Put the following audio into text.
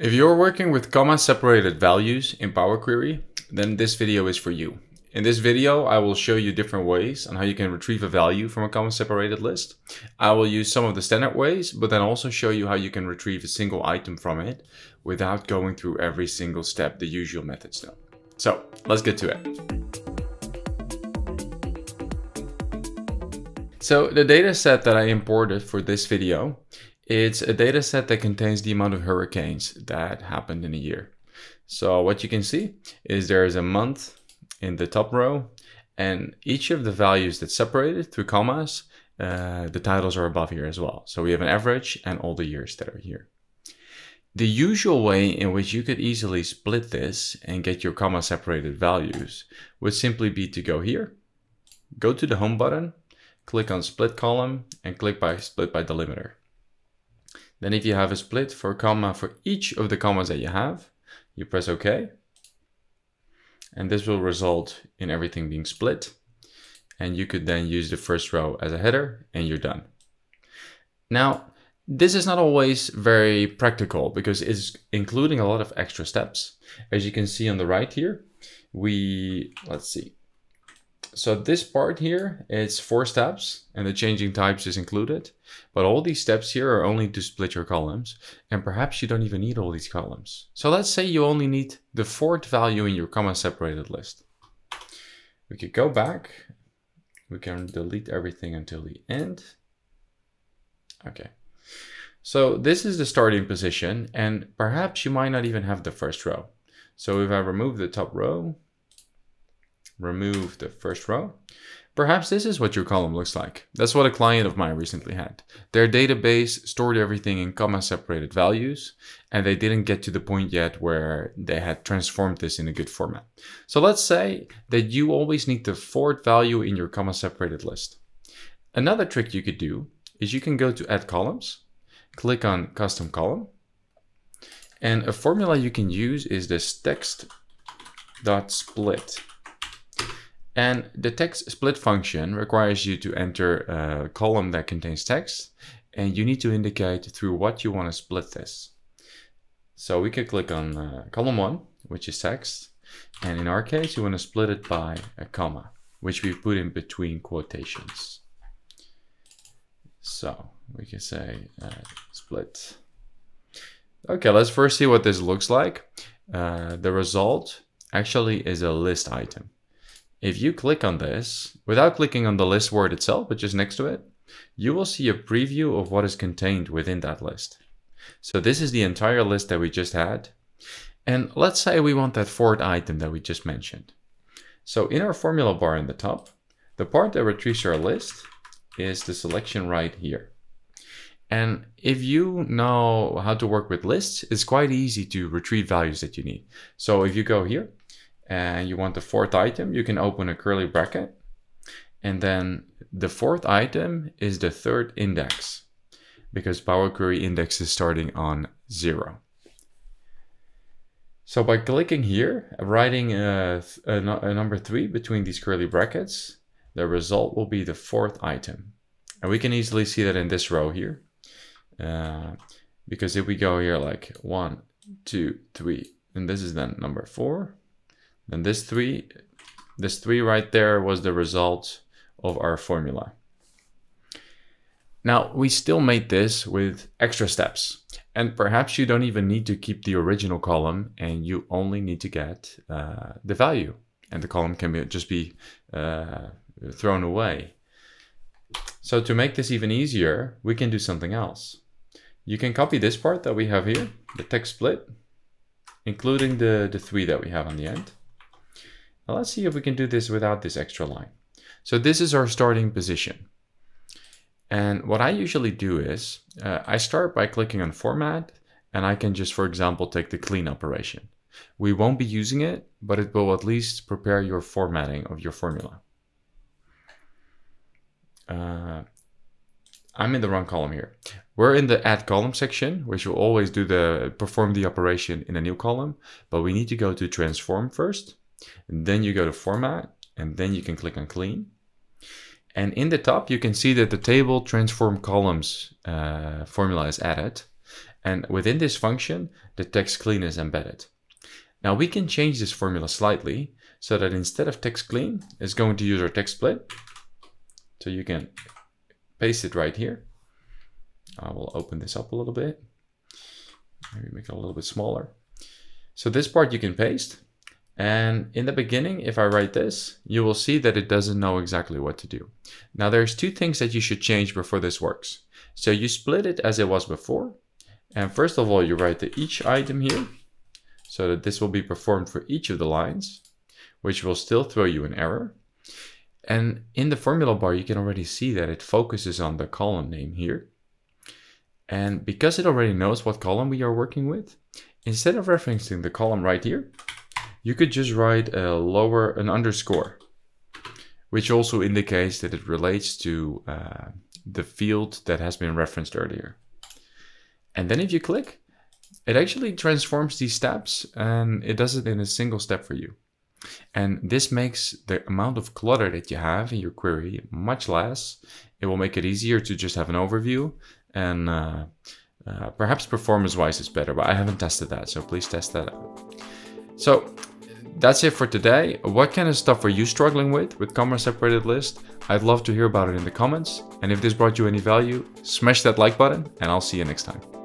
If you're working with comma separated values in Power Query, then this video is for you. In this video, I will show you different ways on how you can retrieve a value from a comma separated list. I will use some of the standard ways, but then also show you how you can retrieve a single item from it without going through every single step the usual methods do. So let's get to it. So the data set that I imported for this video it's a data set that contains the amount of hurricanes that happened in a year. So what you can see is there is a month in the top row and each of the values that's separated through commas, uh, the titles are above here as well. So we have an average and all the years that are here. The usual way in which you could easily split this and get your comma separated values would simply be to go here, go to the home button, click on split column and click by split by delimiter. Then if you have a split for comma for each of the commas that you have, you press OK. And this will result in everything being split. And you could then use the first row as a header and you're done. Now, this is not always very practical because it's including a lot of extra steps. As you can see on the right here, we, let's see, so this part here, it's four steps and the changing types is included. But all these steps here are only to split your columns. And perhaps you don't even need all these columns. So let's say you only need the fourth value in your comma separated list. We could go back. We can delete everything until the end. Okay. So this is the starting position and perhaps you might not even have the first row. So if I remove the top row, remove the first row. Perhaps this is what your column looks like. That's what a client of mine recently had. Their database stored everything in comma separated values, and they didn't get to the point yet where they had transformed this in a good format. So let's say that you always need the fourth value in your comma separated list. Another trick you could do is you can go to add columns, click on custom column, and a formula you can use is this text dot split and the text split function requires you to enter a column that contains text and you need to indicate through what you want to split this. So we could click on uh, column one, which is text. And in our case, you want to split it by a comma, which we put in between quotations. So we can say uh, split. Okay, let's first see what this looks like. Uh, the result actually is a list item. If you click on this, without clicking on the list word itself, but just next to it, you will see a preview of what is contained within that list. So this is the entire list that we just had. And let's say we want that fourth item that we just mentioned. So in our formula bar in the top, the part that retrieves our list is the selection right here. And if you know how to work with lists, it's quite easy to retrieve values that you need. So if you go here and you want the fourth item, you can open a curly bracket. And then the fourth item is the third index because Power Query index is starting on zero. So by clicking here, writing a, a, a, number three between these curly brackets, the result will be the fourth item. And we can easily see that in this row here. Uh, because if we go here like one, two, three, and this is then number four, then this three, this three right there was the result of our formula. Now we still made this with extra steps and perhaps you don't even need to keep the original column and you only need to get uh, the value and the column can be, just be uh, thrown away. So to make this even easier, we can do something else. You can copy this part that we have here, the text split, including the, the three that we have on the end. Now let's see if we can do this without this extra line. So this is our starting position. And what I usually do is uh, I start by clicking on format and I can just, for example, take the clean operation. We won't be using it, but it will at least prepare your formatting of your formula. Uh, I'm in the wrong column here. We're in the add column section, which will always do the perform the operation in a new column, but we need to go to transform first. And then you go to format and then you can click on clean. And in the top, you can see that the table transform columns uh, formula is added. And within this function, the text clean is embedded. Now we can change this formula slightly so that instead of text clean, it's going to use our text split. So you can paste it right here. I will open this up a little bit. Maybe make it a little bit smaller. So this part you can paste. And in the beginning, if I write this, you will see that it doesn't know exactly what to do. Now there's two things that you should change before this works. So you split it as it was before. And first of all, you write the each item here so that this will be performed for each of the lines, which will still throw you an error. And in the formula bar, you can already see that it focuses on the column name here. And because it already knows what column we are working with, instead of referencing the column right here, you could just write a lower, an underscore, which also indicates that it relates to uh, the field that has been referenced earlier. And then if you click, it actually transforms these steps and it does it in a single step for you. And this makes the amount of clutter that you have in your query much less. It will make it easier to just have an overview and uh, uh, perhaps performance wise it's better, but I haven't tested that, so please test that out. So that's it for today. What kind of stuff are you struggling with with comma separated list? I'd love to hear about it in the comments. And if this brought you any value, smash that like button and I'll see you next time.